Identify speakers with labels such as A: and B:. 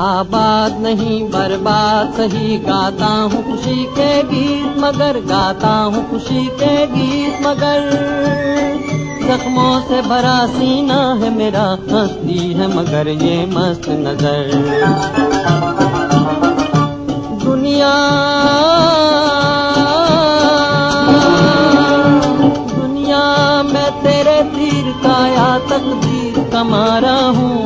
A: आबाद नहीं, बर्बाद, सही गाता हूँ, खुशी के गीत मगर गाता हूँ, खुशी के गीत मगर। जख्मों से भरा सीना है मेरा, हंसती है मगर ये मस्त नज़र। दुनिया दुनिया, मैं तेरे तीर का या तकदीर कमारा हूँ।